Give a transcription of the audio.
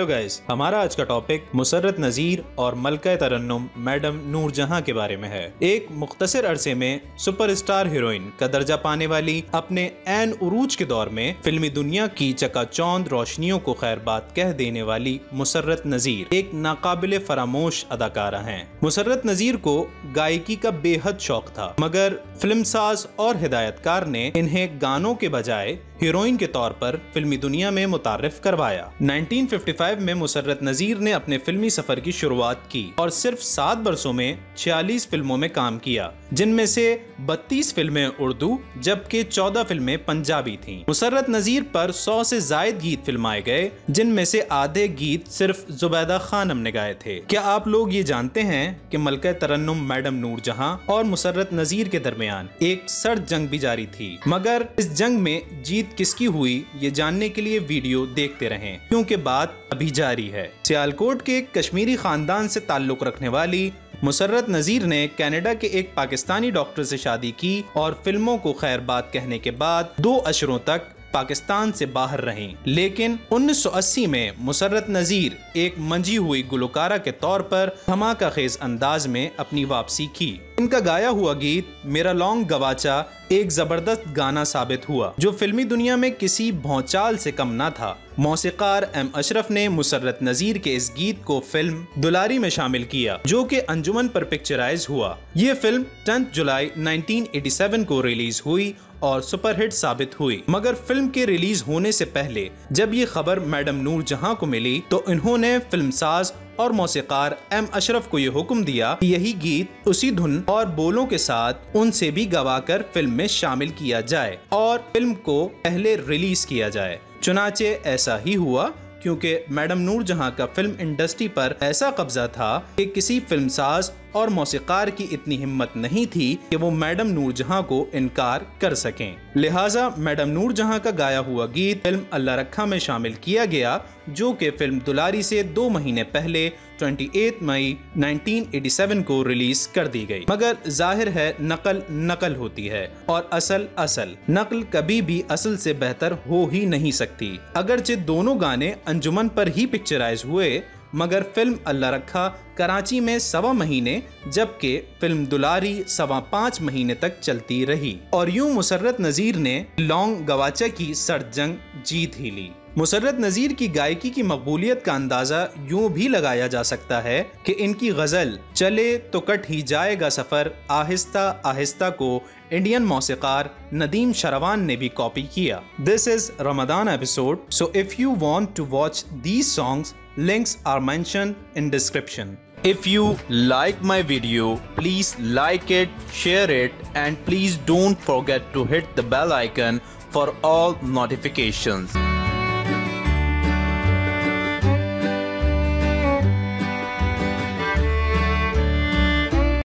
Hello guys, हमारा आज का टॉपिक मुसरत नज़ीर और मलका तरन्नुम मैडम नूरजहां के बारे में है। एक मुख्तसर अरसे में सुपरस्टार हीरोइन का दर्जा पाने वाली अपने एन उरूज के दौर में फिल्मी दुनिया की चकाचौंध रोशनियों को खैर बात कह देने वाली मुसरत नज़ीर एक नाकाबिल फरामोश अदाकारा है। मुसरत नज़ीर को गायकी का बेहद शौक था, मगर फ़िल्म साज और हिदायतकार ने इन्हें गानों के बजाय हीरोइन के तौर पर फिल्मी दुनिया में मुतारफ करवाया। 1955 में मुसरत नजीर ने अपने फिल्मी सफ़र की शुरुआत की और सिर्फ़ सात बरसों में 46 फ़िल्मों में काम किया। जिनमें से 32 फ़िल्में उर्दू, जबकि 14 फ़िल्में पंजाबी थीं। मुसरत नजीर पर 100 से जायद गीत फिल्माए गए, जिनमें से आधे गीत सिर्फ़ जुबैदा खानम ने गाए थे। क्या आप लोग ये जानते हैं कि मलका तरन्नुम मैडम नूर जहाँ और मुसरत नजीर के दरमियान एक सर्द जंग भी जारी थी? मगर इस जंग में जीत किसकी हुई, ये जानने के लिए वीडियो देखते रहे, क्यूँकी बात अभी जारी है। सियालकोट के कश्मीरी खानदान से ताल्लुक रखने वाली मुसरत नजीर ने कनाडा के एक पाकिस्तानी डॉक्टर से शादी की और फ़िल्मों को खैर बात कहने के बाद दो अशरों तक पाकिस्तान से बाहर रहीं। लेकिन 1980 में मुसरत नजीर एक मंजी हुई गुलकारा के तौर पर धमाका खेज अंदाज में अपनी वापसी की। इनका गाया हुआ गीत मेरा लॉन्ग गवाचा एक ज़बरदस्त गाना साबित हुआ, जो फिल्मी दुनिया में किसी भौचाल से कम न था। मौसीकार एम अशरफ ने मुसरत नजीर के इस गीत को फ़िल्म दुलारी में शामिल किया, जो कि अंजुमन पर पिक्चराइज हुआ। ये फ़िल्म टेंथ जुलाई 1987 को रिलीज़ हुई और सुपरहिट साबित हुई। मगर फ़िल्म के रिलीज़ होने से पहले, जब ये खबर मैडम नूर जहाँ को मिली तो इन्होंने फ़िल्म साज और मौसीकार एम अशरफ को ये हुक्म दिया कि यही गीत, उसी धुन और बोलों के साथ उनसे भी गवाकर फ़िल्म में शामिल किया जाए और फ़िल्म को पहले रिलीज़ किया जाए। चुनाचे ऐसा ही हुआ, क्योंकि मैडम नूर जहाँ का फ़िल्म इंडस्ट्री पर ऐसा कब्जा था कि किसी फिल्मसाज और मौसीकार की इतनी हिम्मत नहीं थी कि वो मैडम नूर जहाँ को इनकार कर सकें। लिहाजा मैडम नूर जहाँ का गाया हुआ गीत फ़िल्म अल्लाह रखा में शामिल किया गया जो कि फ़िल्म दुलारी से दो महीने पहले 28 मई 1987 को रिलीज़ कर दी गई। मगर ज़ाहिर है, नकल नकल होती है और असल असल। नकल कभी भी असल से बेहतर हो ही नहीं सकती। अगरचे दोनों गाने अंजुमन पर ही पिक्चराइज हुए, मगर फ़िल्म अल्लाह रखा, कराची में सवा महीने, जबकि फ़िल्म दुलारी सवा पाँच महीने तक चलती रही। और यूँ मुसरत नजीर ने लॉन्ग गवाचा की सर्द जंग जीत ही ली। मुसरत नज़ीर की गायकी की मकबूलियत का अंदाज़ा यूँ भी लगाया जा सकता है कि इनकी गज़ल चले तो कट ही जाएगा सफ़र आहिस्ता आहिस्ता को इंडियन मौसीकार नदीम शरवान ने भी कॉपी किया this is Ramadan episode so if you want to watch these songs links are mention in description If you like my video, please like it, share it and please don't forget to hit the bell icon for all notifications.